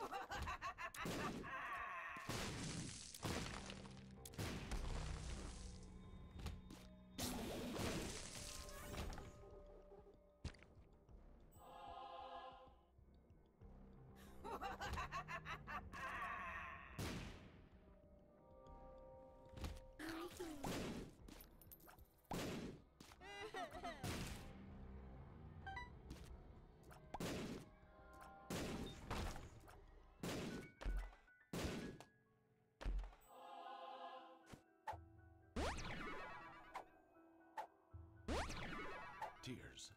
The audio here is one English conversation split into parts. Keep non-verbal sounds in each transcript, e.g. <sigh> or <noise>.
Ha <laughs> ha! Tears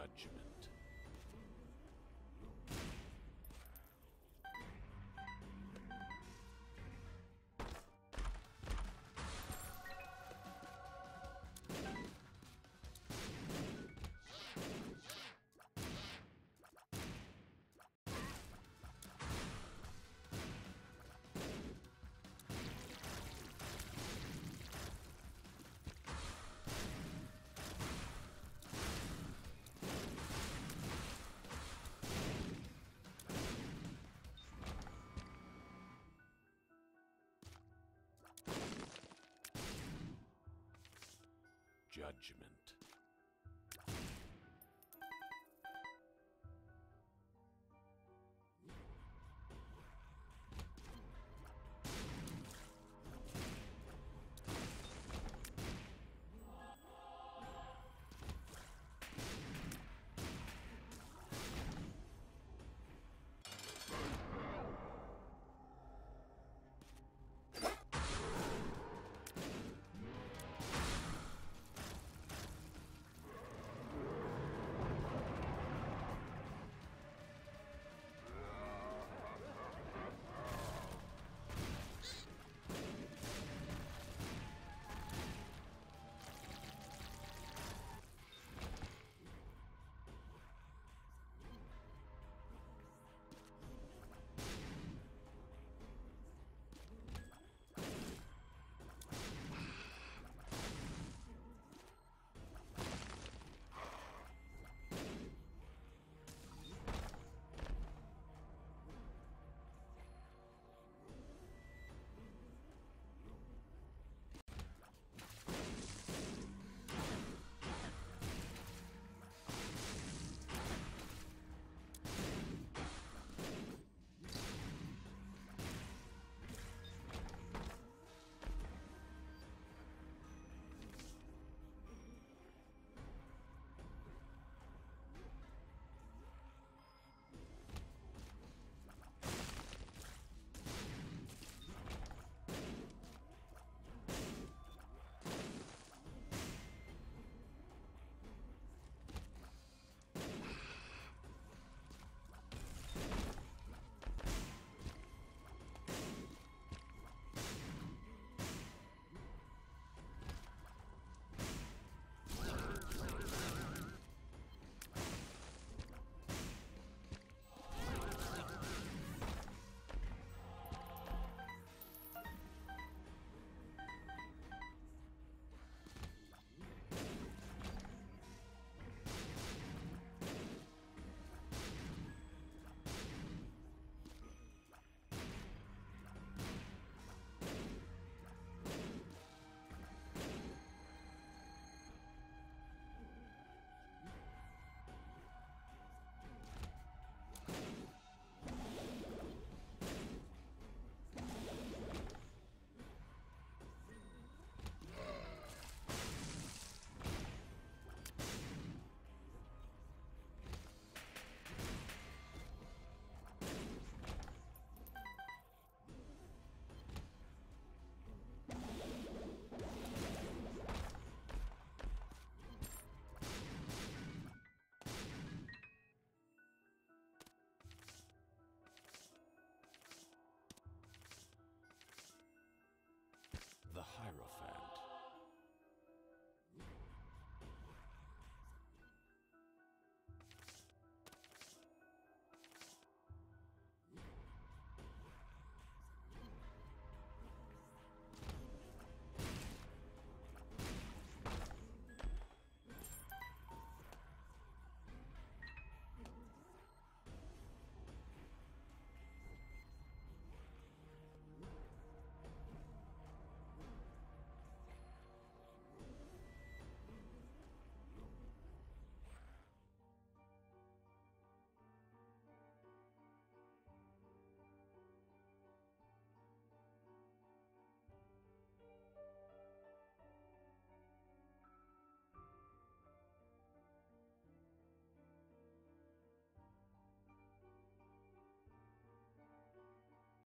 Judgment. Judgment.